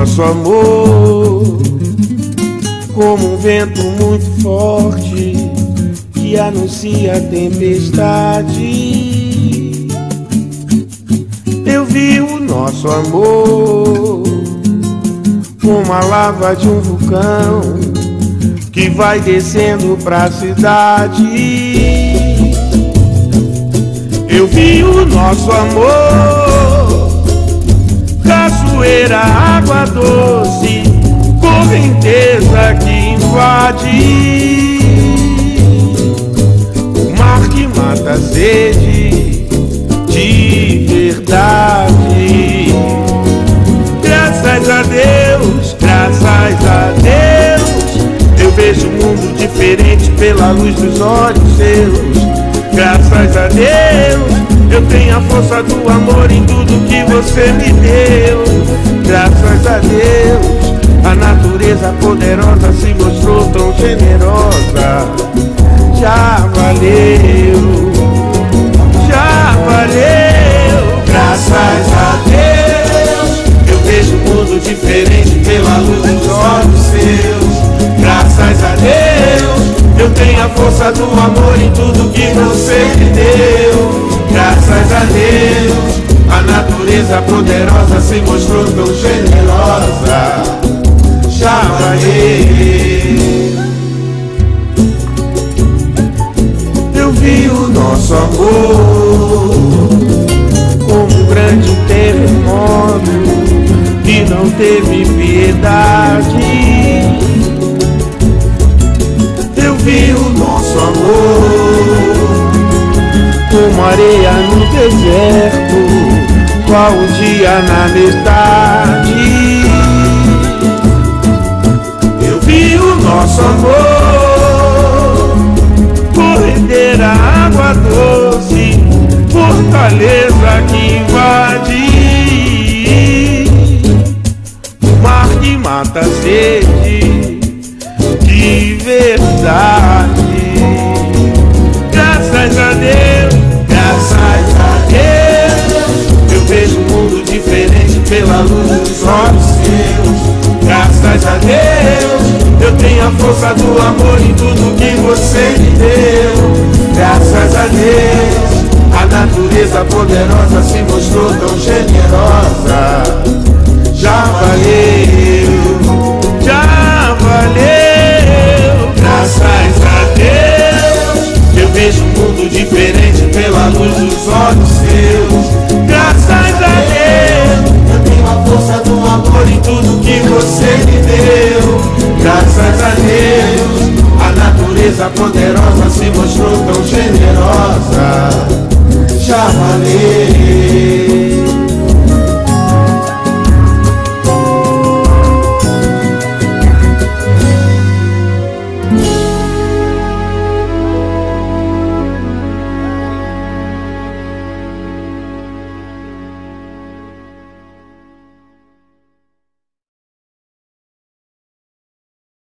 nosso amor como um vento muito forte que anuncia a tempestade. Eu vi o nosso amor como a lava de um vulcão que vai descendo pra cidade. Eu vi o nosso amor, cachoeira, água doce, correnteza que invade. O mar que mata a sede de verdade. Graças a Deus, graças a Deus, eu vejo um mundo diferente pela luz dos olhos seus. Graças a Deus, eu tenho a força do amor em tudo que você me deu. Graças a Deus, a natureza poderosa se mostrou tão generosa. Já valeu, já valeu. Graças a Deus, eu vejo um mundo diferente pela luz dos olhos seus. Graças a Deus. Eu tenho a força do amor em tudo que você me deu. Graças a natureza poderosa se mostrou tão generosa. Já valeu. Eu vi o nosso amor como um grande terremoto que não teve piedade como areia no deserto, qual o dia na metade. Eu vi o nosso amor, corredeira, água doce, fortaleza que invade. O mar que mata a sede pela luz dos olhos seus. Graças a Deus, eu tenho a força do amor em tudo que você me deu. Graças a Deus, a natureza poderosa se mostrou tão generosa. Poderosa se mostrou tão generosa. Já valeu.